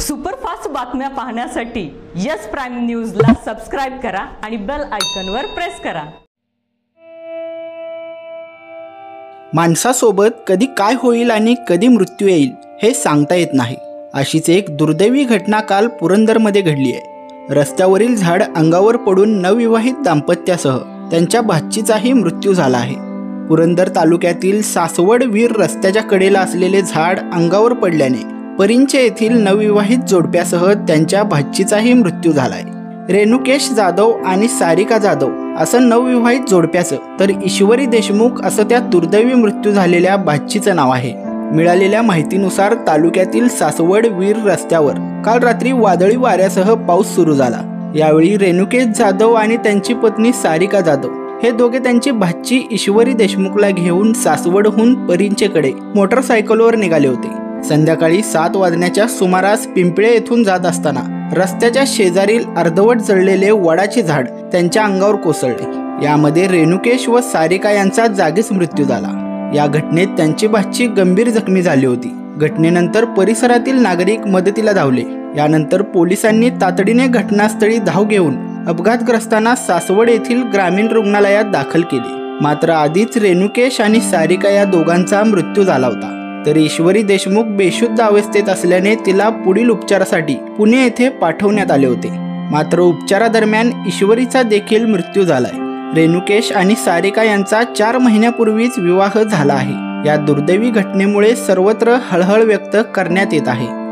Superfast बातम्या पाहण्यासाठी yes prime न्यूजला सबस्क्राईब करा आणि बेल आयकनवर प्रेस करा. माणसासोबत कधी काय होईल आणि कधी मृत्यू येईल हे सांगता येत नाही. अशीच एक दुर्दैवी घटना काल पुरंदरमध्ये घडली आहे. रस्त्यावरील झाड अंगावर पडून नवविवाहित दाम्पत्यासह त्यांच्या भाचीचाही मृत्यू झाला आहे. पुरंदर तालुक्यातील सासवड वीर रस्त्याच्या कडेला असलेले झाड अंगावर पडल्याने परिंचे येथील नवविवाहित जोडप्यासह त्यांच्या भाचीचाही मृत्यू झालाय. रेणुकेश जाधव आणि सारिका जाधव असं नवविवाहित जोडप्याचं तर ईश्वरी देशमुख असं त्या दुर्दैवी मृत्यू झालेल्या भाचीचं नाव आहे. मिळालेल्या माहितीनुसार तालुक्यातील सासवड वीर रस्त्यावर काल रात्री वादळी वाऱ्यासह पाऊस सुरू झाला. यावेळी रेणुकेश जाधव आणि त्यांची पत्नी सारिका जाधव हे दोघे त्यांची भाची ईश्वरी देशमुखला घेऊन सासवडहून परिंचेकडे मोटरसायकलवर निघाले होते. संध्याकाळी सात वाजण्याच्या सुमारास पिंपळे येथून जात असताना रस्त्याच्या शेजारील अर्धवट जळलेले वडाचे झाड त्यांच्या अंगावर कोसळले. यामध्ये रेणुकेश व सारिका यांचा जागीच मृत्यू झाला. या घटनेत त्यांची भाची गंभीर जखमी झाली होती. घटनेनंतर परिसरातील नागरिक मदतीला धावले. यानंतर पोलिसांनी तातडीने घटनास्थळी धाव घेऊन अपघातग्रस्तांना सासवड येथील ग्रामीण रुग्णालयात दाखल केले. मात्र आधीच रेणुकेश आणि सारिका या दोघांचा मृत्यू झाला होता. तर ईश्वरी देशमुख बेशुद्ध अवस्थेत असल्याने तिला पुढील उपचारासाठी पुणे येथे पाठवण्यात आले होते. मात्र उपचारादरम्यान ईश्वरीचा देखील मृत्यू झालाय. रेणुकेश आणि सारिका यांचा चार महिन्यापूर्वीच विवाह झाला आहे. या दुर्दैवी घटनेमुळे सर्वत्र हळहळ व्यक्त करण्यात येत आहे.